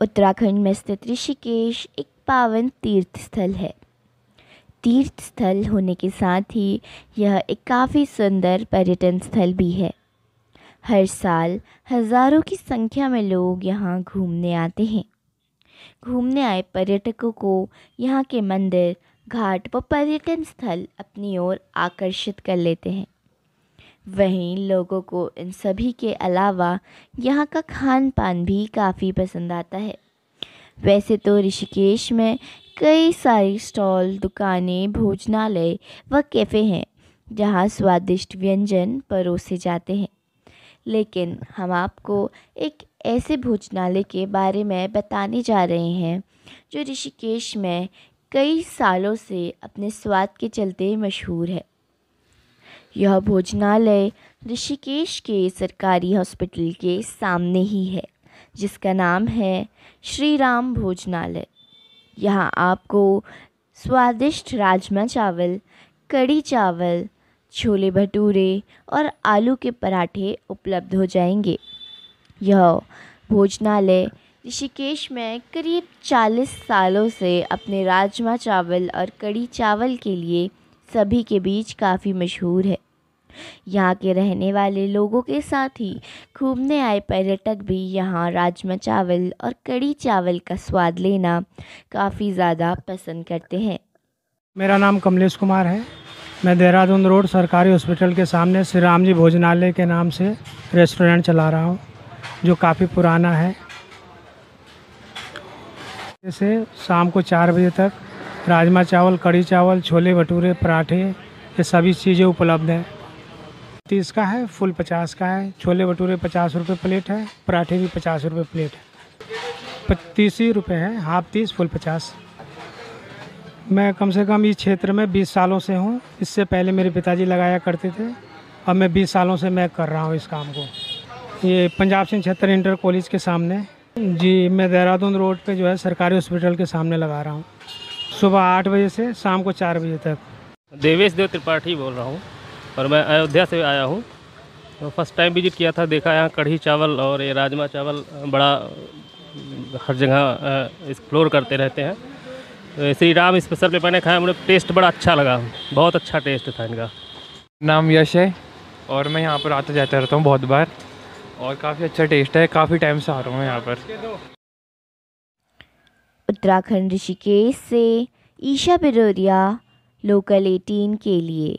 उत्तराखंड में स्थित ऋषिकेश एक पावन तीर्थ स्थल है। तीर्थ स्थल होने के साथ ही यह एक काफ़ी सुंदर पर्यटन स्थल भी है। हर साल हज़ारों की संख्या में लोग यहाँ घूमने आते हैं। घूमने आए पर्यटकों को यहाँ के मंदिर, घाट व पर्यटन स्थल अपनी ओर आकर्षित कर लेते हैं। वहीं लोगों को इन सभी के अलावा यहाँ का खान पान भी काफ़ी पसंद आता है। वैसे तो ऋषिकेश में कई सारी स्टॉल, दुकानें, भोजनालय व कैफ़े हैं, जहाँ स्वादिष्ट व्यंजन परोसे जाते हैं। लेकिन हम आपको एक ऐसे भोजनालय के बारे में बताने जा रहे हैं, जो ऋषिकेश में कई सालों से अपने स्वाद के चलते मशहूर है। यह भोजनालय ऋषिकेश के सरकारी हॉस्पिटल के सामने ही है, जिसका नाम है श्री राम भोजनालय। यहाँ आपको स्वादिष्ट राजमा चावल कड़ी चावल, छोले भटूरे और आलू के पराठे उपलब्ध हो जाएँगे। यह भोजनालय ऋषिकेश में करीब 40 सालों से अपने राजमा चावल और कड़ी चावल के लिए सभी के बीच काफ़ी मशहूर है। यहाँ के रहने वाले लोगों के साथ ही घूमने आए पर्यटक भी यहाँ राजमा चावल और कड़ी चावल का स्वाद लेना काफ़ी ज़्यादा पसंद करते हैं। मेरा नाम कमलेश कुमार है। मैं देहरादून रोड सरकारी हॉस्पिटल के सामने श्री राम जी भोजनालय के नाम से रेस्टोरेंट चला रहा हूँ, जो काफ़ी पुराना है। जैसे शाम को चार बजे तक राजमा चावल कड़ी चावल, छोले भटूरे, पराठे, ये सभी चीज़ें उपलब्ध हैं। तीस का है, फुल पचास का है, छोले भटूरे पचास रुपये प्लेट है, पराठे भी पचास रुपये प्लेट है। तीस ही रुपये है, हाफ़ तीस, फुल पचास। मैं कम से कम इस क्षेत्र में बीस सालों से हूँ, इससे पहले मेरे पिताजी लगाया करते थे, अब मैं बीस सालों से मैं कर रहा हूँ इस काम को। ये पंजाब सिंह छत्तर इंटर कॉलेज के सामने, जी, मैं देहरादून रोड पे जो है सरकारी हॉस्पिटल के सामने लगा रहा हूँ। सुबह आठ बजे से शाम को चार बजे तक। देवेश देव त्रिपाठी बोल रहा हूँ और मैं अयोध्या से आया हूँ। तो फ़र्स्ट टाइम विज़िट किया था देखा यहाँ कढ़ी चावल और ये राजमा चावल बड़ा हर जगह एक्सप्लोर करते रहते हैं। तो श्री राम स्पेशल पे मैंने खाया मुझे टेस्ट बड़ा अच्छा लगा। बहुत अच्छा टेस्ट था इनका। नाम यश है और मैं यहाँ पर आता जाता रहता हूँ बहुत बार और काफ़ी अच्छा टेस्ट है काफ़ी टाइम से आ रहा हूँ यहाँ पर। उत्तराखंड ऋषिकेश से ईशा बिरोरिया लोकल 18 के लिए।